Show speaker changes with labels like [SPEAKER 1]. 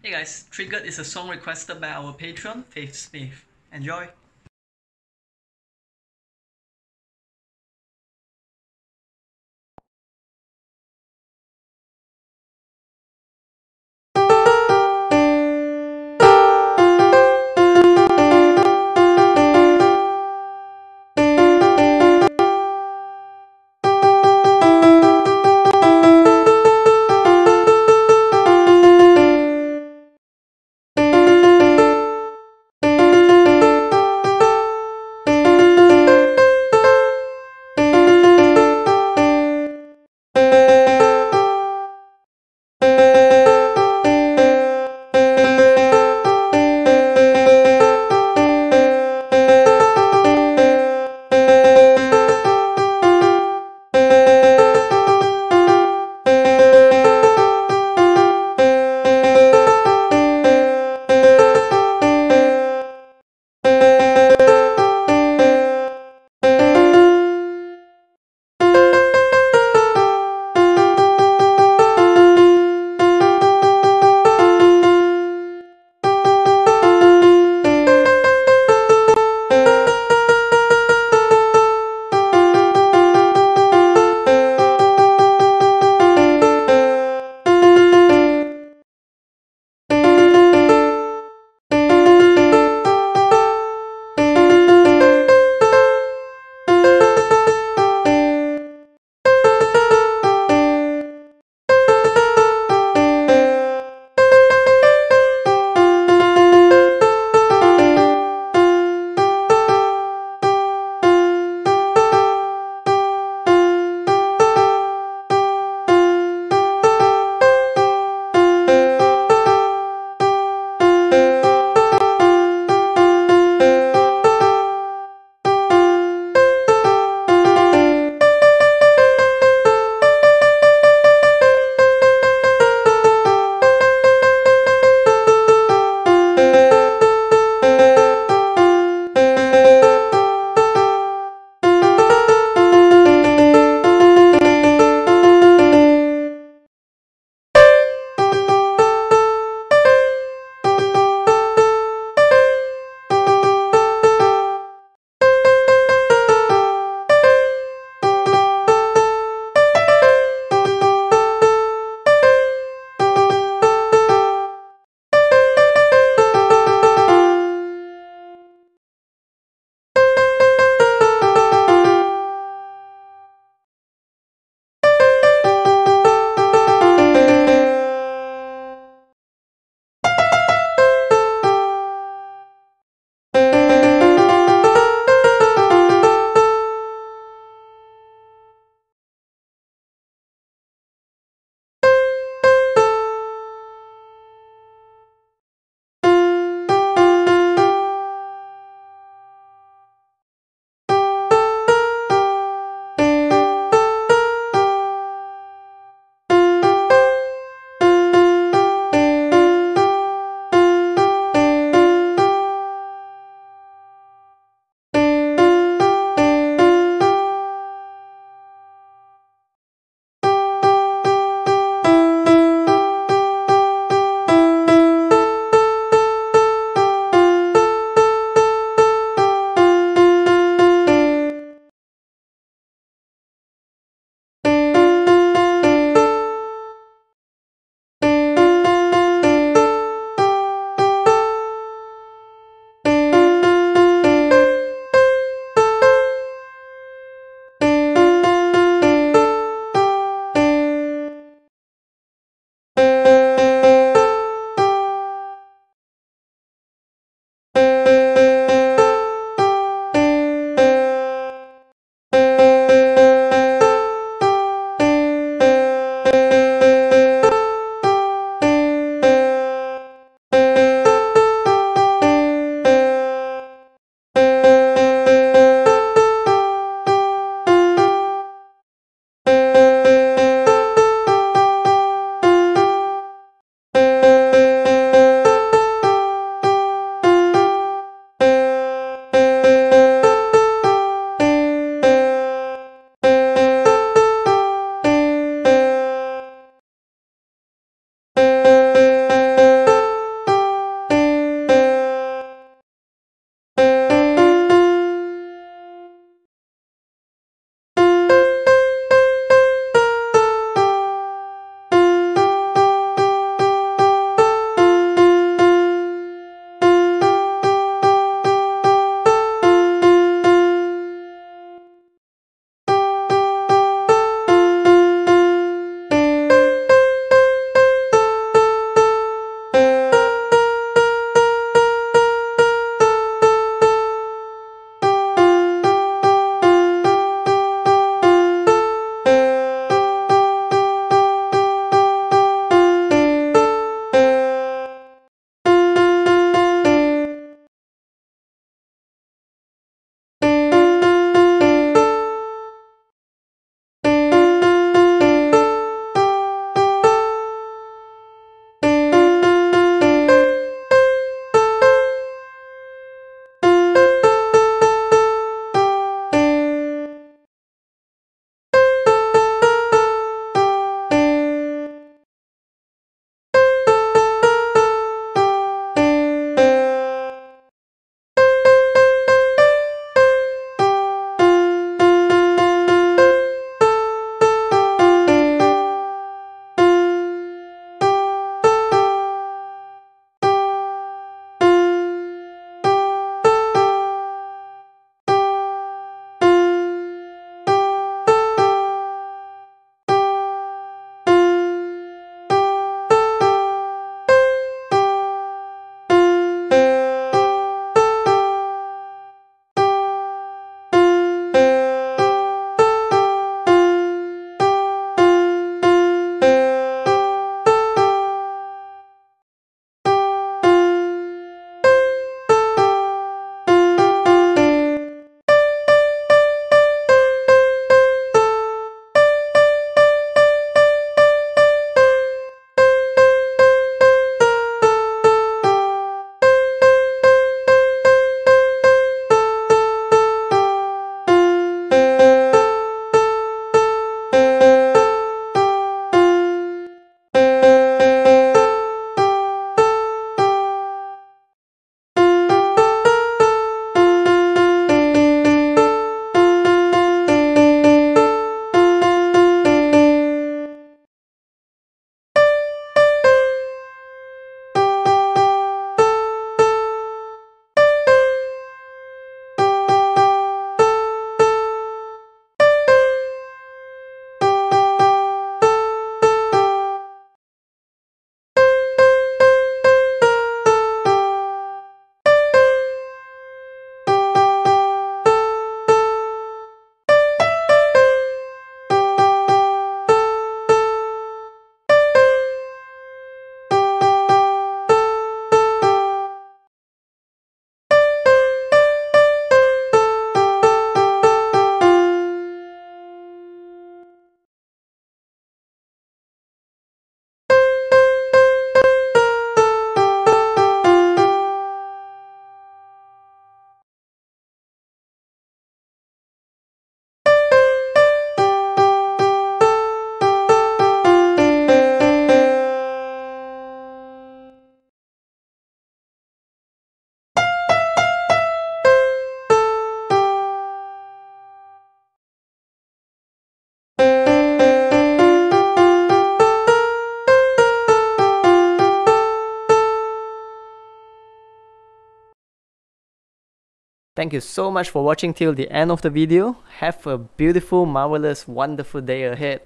[SPEAKER 1] Hey guys, Triggered is a song requested by our patron, Faith Smith. Enjoy!
[SPEAKER 2] Thank you so much for watching till the end of the video. Have a beautiful, marvelous, wonderful day ahead.